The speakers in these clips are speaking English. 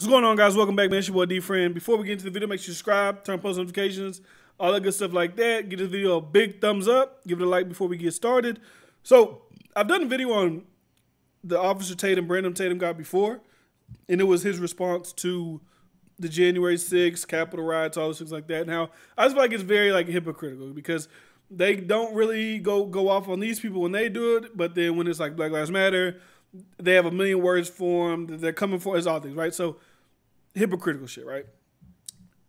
What's going on, guys? Welcome back, man. It's your boy DiFran. Before we get into the video, make sure you subscribe, turn on post notifications, all that good stuff like that. Give this video a big thumbs up. Give it a like before we get started. So, I've done a video on the Officer Tatum, Brandon Tatum got before, and it was his response to the January 6th Capitol riots, all those things like that. Now, I just feel like it's very like hypocritical because they don't really go go off on these people when they do it, but then when it's like Black Lives Matter, they have a million words for them. They're coming for us, all things, right? So hypocritical shit, right?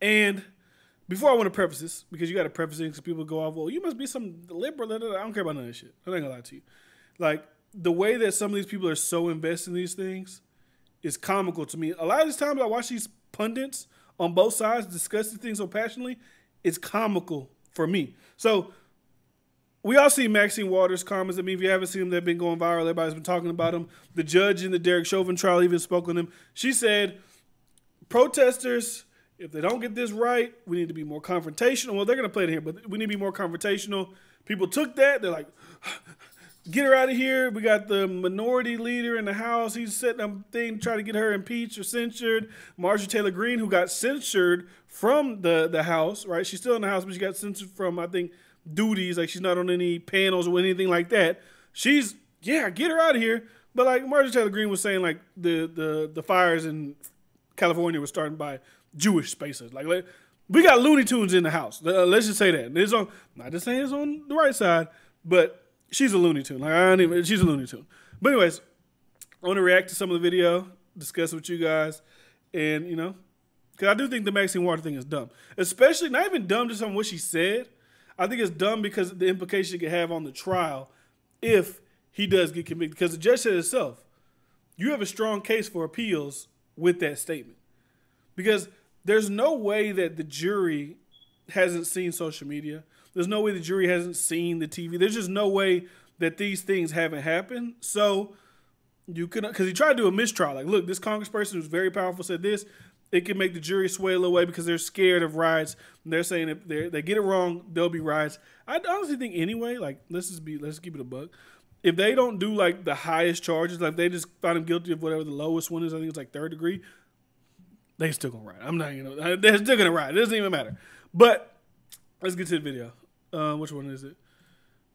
And before I want to preface this, because you got to preface it, because people go off, well, you must be some liberal. I don't care about none of that shit. I ain't gonna lie to you. Like the way that some of these people are so invested in these things is comical to me. A lot of these times I watch these pundits on both sides discuss these things so passionately. It's comical for me. So we all see Maxine Waters' comments. I mean, if you haven't seen them, they've been going viral. Everybody's been talking about them. The judge in the Derek Chauvin trial even spoke on them. She said protesters, if they don't get this right, we need to be more confrontational. Well, they're going to play it here, but we need to be more confrontational. People took that. They're like, get her out of here. We got the minority leader in the House. He's setting a thing to try to get her impeached or censured. Marjorie Taylor Greene, who got censured from the, the House, right? She's still in the House, but she got censored from, I think, duties. Like she's not on any panels or anything like that. She's, yeah, get her out of here. But like Marjorie Taylor Greene was saying, like the the the fires in California was starting by Jewish spaces. Like, like we got Looney Tunes in the house. Uh, let's just say that. It's on not just saying it's on the right side, but she's a Looney Tune. Like I don't even she's a Looney Tune. But anyways, I want to react to some of the video, discuss with you guys, and you know, because I do think the Maxine Water thing is dumb. Especially not even dumb just on what she said. I think it's dumb because the implication it could have on the trial if he does get convicted. Because the judge said itself, you have a strong case for appeals with that statement. Because there's no way that the jury hasn't seen social media. There's no way the jury hasn't seen the TV. There's just no way that these things haven't happened. So you could because he tried to do a mistrial. Like, look, this congressperson who's very powerful said this. It can make the jury sway a little way because they're scared of riots. And they're saying if they get it wrong, there'll be riots. I honestly think anyway. Like, let's just be let's keep it a buck if they don't do like the highest charges, like they just find him guilty of whatever the lowest one is, I think it's like third degree, they still gonna ride. I'm not, you know, they're still gonna ride. It doesn't even matter. But let's get to the video. Uh, which one is it?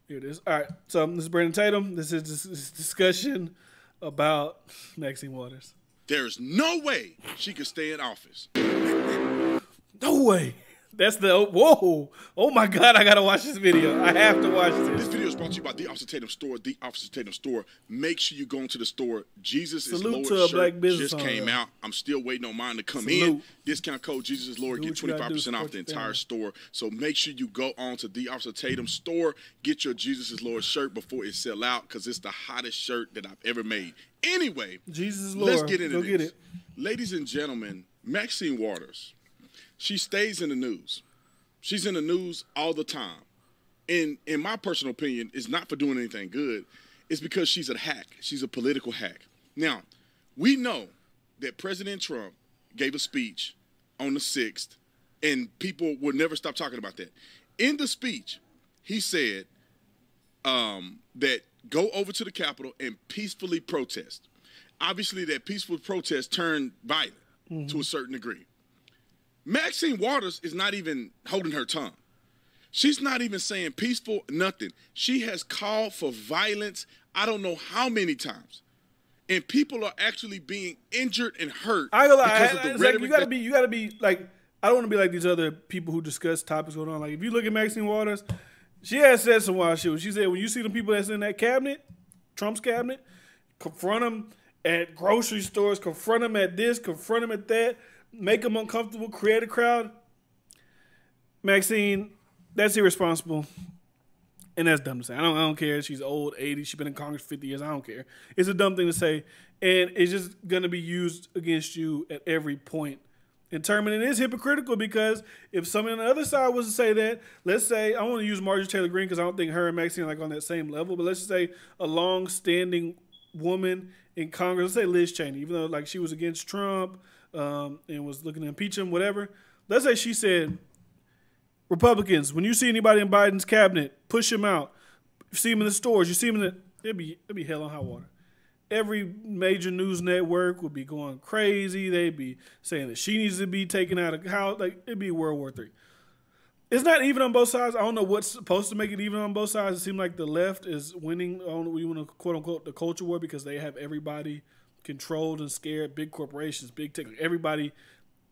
Here it is. All right. So this is Brandon Tatum. This is this discussion about Maxine Waters. There's no way she could stay in office. No way. That's the whoa! Oh my God! I gotta watch this video. I have to watch this. This video is brought to you by the Officer Tatum Store. The Officer Tatum Store. Make sure you go into the store. Jesus Salute is to a Lord. black shirt business just came out. I'm still waiting on mine to come Salute. in. Discount code Jesus is Lord. Do Get what you gotta 25 do, percent off the entire store. So make sure you go on to the Officer Tatum Store. Get your Jesus is Lord shirt before it sell out because it's the hottest shirt that I've ever made. Anyway, Jesus is Lord. Let's get into Go this. get it. Ladies and gentlemen, Maxine Waters, she stays in the news. She's in the news all the time. And in my personal opinion, it's not for doing anything good. It's because she's a hack. She's a political hack. Now, we know that President Trump gave a speech on the 6th, and people will never stop talking about that. In the speech, he said um, that go over to the Capitol and peacefully protest. Obviously, that peaceful protest turned violent to a certain degree. Maxine Waters is not even holding her tongue. She's not even saying peaceful, nothing. She has called for violence, I don't know how many times. And people are actually being injured and hurt I gonna lie. because I- of the like, you gotta be. You gotta be like. I don't want to be like these other people who discuss topics going on. Like if you look at Maxine Waters, she has said some wild shit. She said when you see the people that's in that cabinet, Trump's cabinet, confront them at grocery stores, confront them at this, confront them at that, make them uncomfortable, create a crowd. Maxine, that's irresponsible. And that's dumb to say. I don't, I don't care. She's old, 80. She's been in Congress 50 years. I don't care. It's a dumb thing to say. And it's just going to be used against you at every point in term. And it is hypocritical because if someone on the other side was to say that, let's say, I want to use Marjorie Taylor Greene because I don't think her and Maxine are like on that same level, but let's just say a long standing woman in Congress, let's say Liz Cheney, even though like she was against Trump um, and was looking to impeach him, whatever. Let's say she said, Republicans, when you see anybody in Biden's cabinet, push him out. You see him in the stores, you see him in the it'd be it'd be hell on hot water. every major news network would be going crazy. They'd be saying that she needs to be taken out of house. Like it'd be World War Three. It's not even on both sides. I don't know what's supposed to make it even on both sides. It seems like the left is winning on we want to quote unquote the culture war because they have everybody controlled and scared. Big corporations, big tech, everybody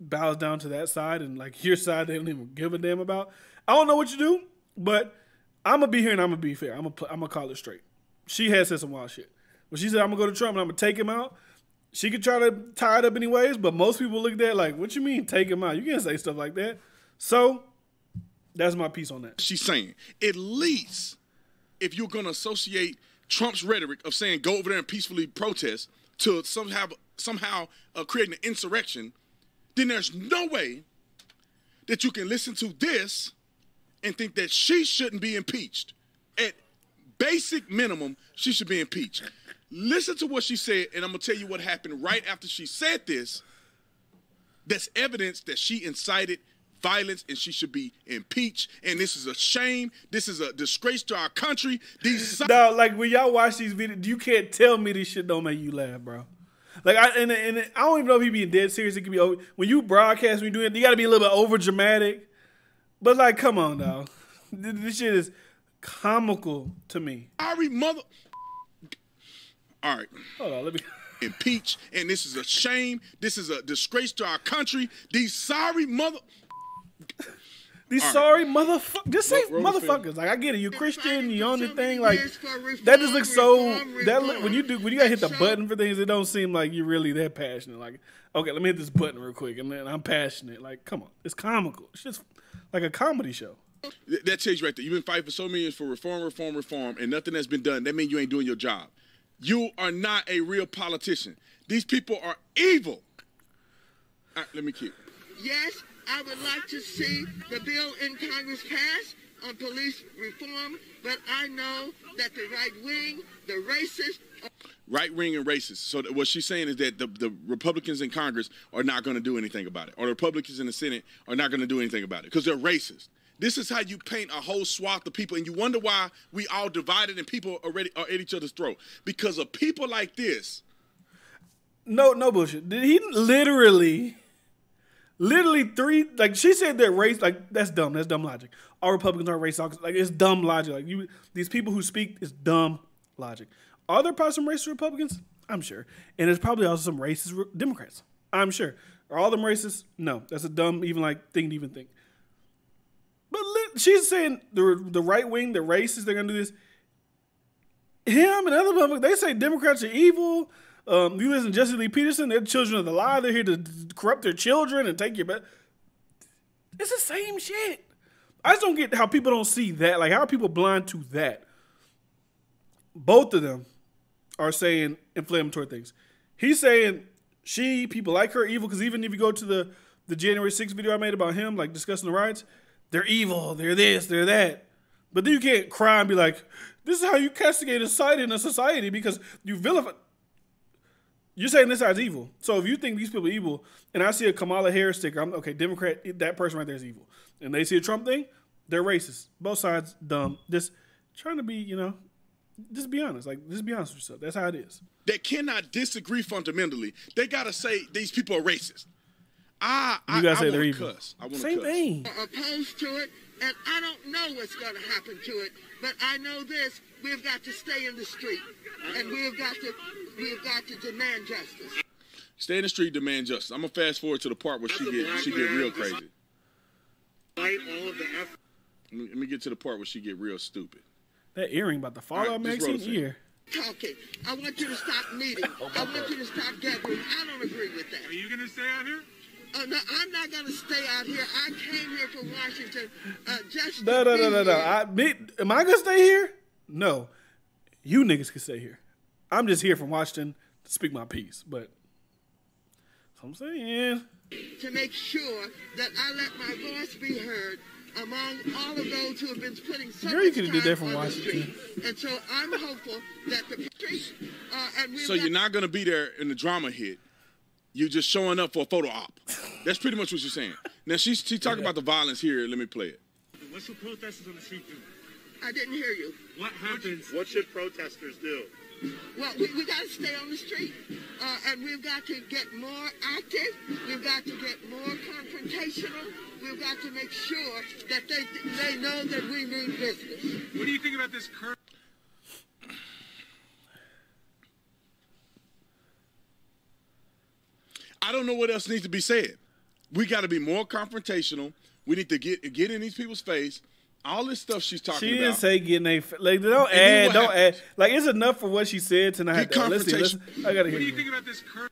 bows down to that side, and like your side they don't even give a damn about. I don't know what you do, but I'm gonna be here and I'm gonna be fair. I'm gonna I'm gonna call it straight. She has said some wild shit. When she said I'm gonna go to Trump and I'm gonna take him out, she could try to tie it up anyways. But most people look at that like, what you mean take him out? You can't say stuff like that. So that's my piece on that. She's saying at least if you're gonna associate Trump's rhetoric of saying go over there and peacefully protest to somehow somehow uh, creating an insurrection, then there's no way that you can listen to this and think that she shouldn't be impeached. At basic minimum, she should be impeached. Listen to what she said, and I'm gonna tell you what happened right after she said this. That's evidence that she incited violence and she should be impeached. And this is a shame. This is a disgrace to our country. These no, like when y'all watch these videos, you can't tell me this shit don't make you laugh, bro. Like I and, and I don't even know if he being dead serious. It could be over. when you broadcast when you do it, you got to be a little bit over dramatic. But like, come on, dog. This shit is comical to me. Sorry, mother. All right. Hold on, let me. Impeach, and this is a shame. This is a disgrace to our country. These sorry mother. These All sorry right. motherfuckers. Just say motherfuckers. Like I get it. You Christian. You own the thing. Like that just looks so. That look, when you do when you gotta hit the button for things, it don't seem like you're really that passionate. Like okay, let me hit this button real quick, and then I'm passionate. Like come on, it's comical. It's just like a comedy show. That tells you right there. You've been fighting for so many years for reform, reform, reform, and nothing has been done. That means you ain't doing your job. You are not a real politician. These people are evil. let me keep. Yes, I would like to see the bill in Congress pass on police reform, but I know that the right wing, the racist, right wing and racist. So what she's saying is that the, the Republicans in Congress are not going to do anything about it, or the Republicans in the Senate are not going to do anything about it because they're racist. This is how you paint a whole swath of people, and you wonder why we all divided and people already are at each other's throat because of people like this. No, no bullshit. Did he literally? Literally three, like she said that race, like that's dumb. That's dumb logic. All Republicans are racist. Like it's dumb logic. Like you, these people who speak is dumb logic. Are there probably some racist Republicans? I'm sure, and there's probably also some racist Democrats. I'm sure. Are all them racist? No, that's a dumb, even like thing to even think. But she's saying the the right wing, the racists, they're gonna do this. Him and other Republicans, they say Democrats are evil. Um, you listen to Jesse Lee Peterson, they're children of the lie. They're here to corrupt their children and take your bet. It's the same shit. I just don't get how people don't see that. Like, how are people blind to that? Both of them are saying inflammatory things. He's saying she, people like her, evil, because even if you go to the, the January 6th video I made about him, like discussing the riots, they're evil, they're this, they're that. But then you can't cry and be like, this is how you castigate a society in a society because you vilify. You're saying this side's evil. So if you think these people are evil, and I see a Kamala Harris sticker, I'm okay. Democrat, that person right there is evil, and they see a Trump thing, they're racist. Both sides dumb. Just trying to be, you know, just be honest. Like, just be honest with yourself. That's how it is. They cannot disagree fundamentally. They gotta say these people are racist. I, you gotta I, say I they're evil. Cuss. I Same cuss. thing. Opposed to it, and I don't know what's going to happen to it, but I know this: we've got to stay in the street, and we've got to we've got to demand justice. Stay in the street, demand justice. I'm gonna fast forward to the part where she get she get real crazy. All of the effort. Let me, let me get to the part where she get real stupid. That earring about to fall right, out Maxine's ear. Talking. I want you to stop meeting. I want you to stop gathering. I don't agree with that. Are you gonna stay out here? Uh, no, I'm not going to stay out here. I came here from Washington uh, just no, no, no, no, no. I, me, am I going to stay here? No. You niggas can stay here. I'm just here from Washington to speak my piece, but I'm saying to make sure that I let my voice be heard among all of those who have been putting so Girl, much time did that from Washington. And so I'm hopeful that the uh, and so you're not going to be there in the drama hit. You're just showing up for a photo op. That's pretty much what you're saying. Now she's she's talking yeah. about the violence here. Let me play it. What should protesters on the street do? I didn't hear you. What happens? What should protesters do? Well, we, we got to stay on the street, uh, and we've got to get more active. We've got to get more confrontational. We've got to make sure that they they know that we mean business. What do you think about this current? I don't know what else needs to be said. We got to be more confrontational. We need to get get in these people's face. All this stuff she's talking she about. She didn't say getting a like. Don't add. Don't add. Like it's enough for what she said tonight. Get Let's see, let's, I gotta hear. What do you think about this current?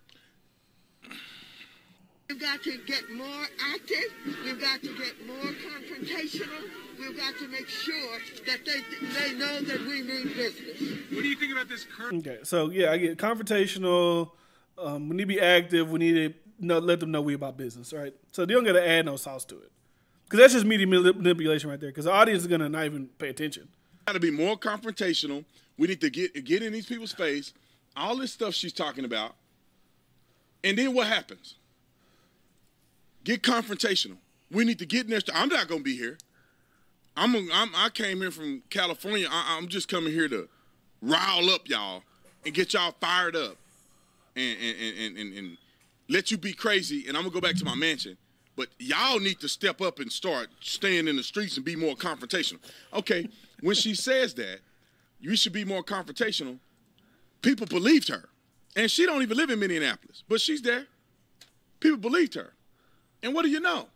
We've got to get more active. We've got to get more confrontational. We've got to make sure that they they know that we mean business. What do you think about this current? Okay, so yeah, I get confrontational. Um, we need to be active. We need to know, let them know we about business, right? So they don't got to add no sauce to it, because that's just media manipulation right there. Because the audience is gonna not even pay attention. Got to be more confrontational. We need to get get in these people's face. All this stuff she's talking about, and then what happens? Get confrontational. We need to get in there. I'm not gonna be here. I'm, a, I'm I came here from California. I, I'm just coming here to rile up y'all and get y'all fired up and and, and, and, and let you be crazy. And I'm gonna go back to my mansion. But y'all need to step up and start staying in the streets and be more confrontational. Okay, when she says that, you should be more confrontational. People believed her. And she don't even live in Minneapolis, but she's there. People believed her. And what do you know?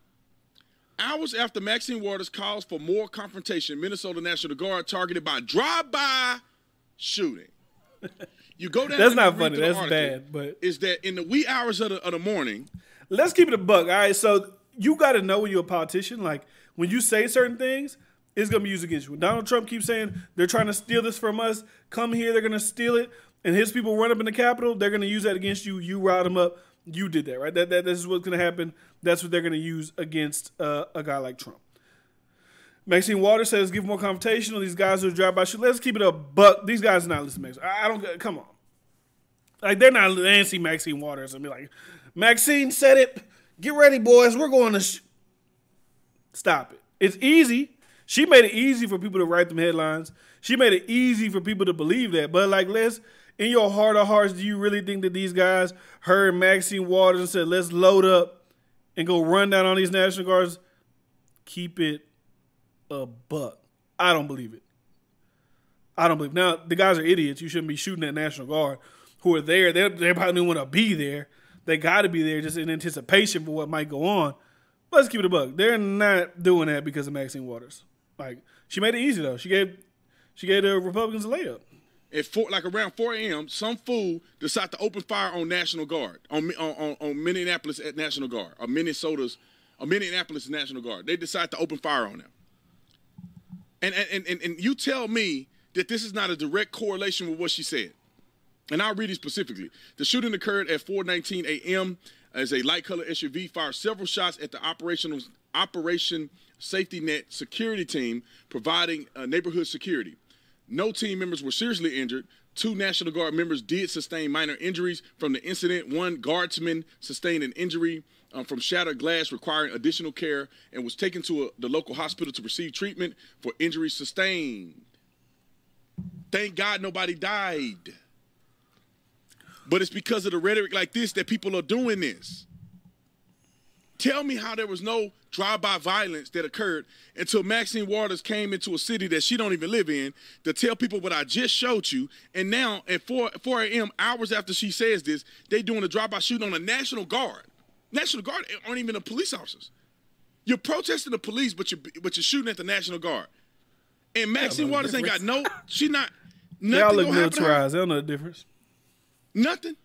Hours after Maxine Waters calls for more confrontation, Minnesota National Guard targeted by drive-by shooting. You go down. That's not funny. That's bad. But is that in the wee hours of the, of the morning? Let's keep it a buck. All right. So you got to know when you're a politician. Like when you say certain things, it's gonna be used against you. When Donald Trump keeps saying they're trying to steal this from us, come here, they're gonna steal it, and his people run up in the Capitol, they're gonna use that against you. You rile them up. You did that, right? That, that this is what's gonna happen. That's what they're gonna use against uh, a guy like Trump. Maxine Waters says, "Give more confrontational." These guys who drive by. Let's keep it a buck. These guys are not listening. To Maxine. I don't. Come on. Like they're not. They see Maxine Waters and be like, "Maxine said it. Get ready, boys. We're going to." Sh-. Stop it. It's easy. She made it easy for people to write them headlines. She made it easy for people to believe that. But like, let's in your heart of hearts, do you really think that these guys heard Maxine Waters and said, "Let's load up and go run down on these National Guards"? Keep it a buck. I don't believe it. I don't believe. Now the guys are idiots. You shouldn't be shooting at National Guard who are there. They they probably don't want to be there. They got to be there just in anticipation for what might go on. But let's keep it a buck. They're not doing that because of Maxine Waters. Like she made it easy though. She gave she gave the Republicans a layup. At four, like around 4 a.m., some fool decided to open fire on National Guard on on, on Minneapolis at National Guard or Minnesota's or Minneapolis National Guard. They decided to open fire on them. And, and, and, and you tell me that this is not a direct correlation with what she said. And I'll read it specifically. The shooting occurred at 4:19 a.m. as a light-colored SUV fired several shots at the operational Operation Safety Net security team providing uh, neighborhood security. No team members were seriously injured. Two National Guard members did sustain minor injuries from the incident. One guardsman sustained an injury um, from shattered glass requiring additional care and was taken to a, the local hospital to receive treatment for injuries sustained. Thank God nobody died. But it's because of the rhetoric like this that people are doing this. Tell me how there was no drive-by violence that occurred until Maxine Waters came into a city that she don't even live in to tell people what I just showed you. And now at 4, 4 a.m., hours after she says this, they doing a drive-by shooting on a National Guard. National Guard aren't even the police officers. You're protesting the police, but you're but you're shooting at the National Guard. And Maxine Waters ain't got no. She not. Nothing they all look militarized. They don't know the difference. Nothing.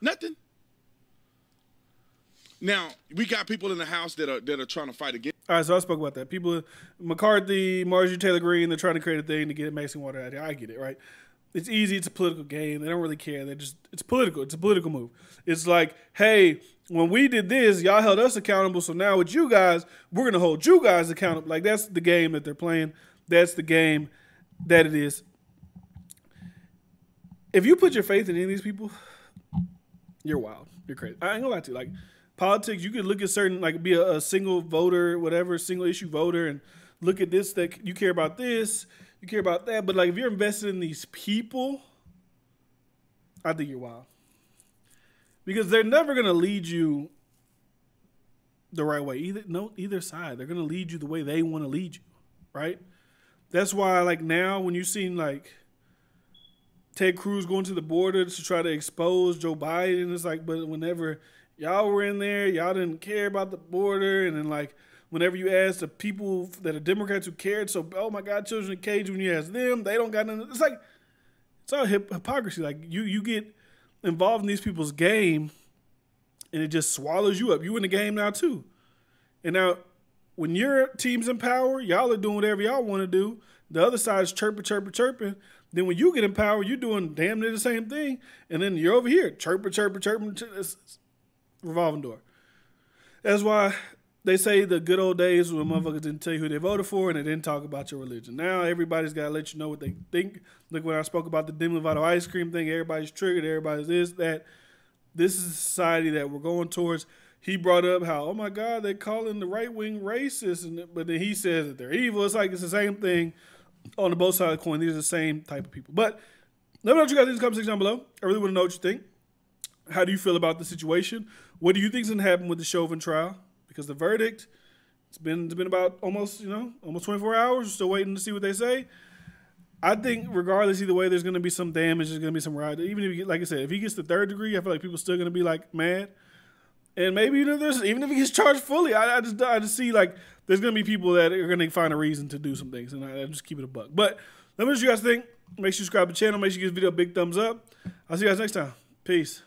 Nothing. Now we got people in the house that are that are trying to fight against. All right, so I spoke about that. People, McCarthy, Marjorie Taylor Greene, they're trying to create a thing to get Maxine Water out here. I get it, right? It's easy. It's a political game. They don't really care. They just it's political. It's a political move. It's like, hey, when we did this, y'all held us accountable. So now with you guys, we're gonna hold you guys accountable. Like that's the game that they're playing. That's the game that it is. If you put your faith in any of these people, you're wild. You're crazy. I ain't gonna lie to you. Like politics, you could look at certain like be a, a single voter, whatever, single issue voter, and look at this that you care about this, you care about that. But like if you're invested in these people, I think you're wild. Because they're never gonna lead you the right way. Either no either side. They're gonna lead you the way they want to lead you. Right? That's why like now when you seen like Ted Cruz going to the border to try to expose Joe Biden, it's like, but whenever y'all were in there, y'all didn't care about the border, and then like whenever you ask the people that are Democrats who cared, so oh my God, children in cage, when you ask them, they don't got nothing. It's like it's all hypocrisy. Like you you get involved in these people's game, and it just swallows you up. You in the game now too, and now when your team's in power, y'all are doing whatever y'all want to do. The other side's chirping, chirping, chirping. Then when you get in power, you're doing damn near the same thing, and then you're over here chirping, chirping, chirping. It's revolving door. That's why they say the good old days when motherfuckers didn't tell you who they voted for and they didn't talk about your religion. Now everybody's got to let you know what they think. Look, when I spoke about the Demi Lovato ice cream thing, everybody's triggered. Everybody's this, that. This is a society that we're going towards. He brought up how, oh my God, they're calling the right wing racist, and but then he says that they're evil. It's like it's the same thing on the both sides of the coin. These are the same type of people. But let me know what you guys think in the comment section down below. I really want to know what you think. How do you feel about the situation? What do you think is going to happen with the Chauvin trial? Because the verdict, it's been it's been about almost you know almost 24 hours. We're still waiting to see what they say. I think regardless either way, there's going to be some damage. There's going to be some riot. Even if, like I said, if he gets the third degree, I feel like people are still going to be like mad. And maybe you know, there's even if he gets charged fully, I, I just I just see like there's to be people that are to find a reason to do some things, and I, I just keep it a buck. But let me know what you guys think. Make sure you subscribe to the channel. Make sure you give this video a big thumbs up. I'll see you guys next time. Peace.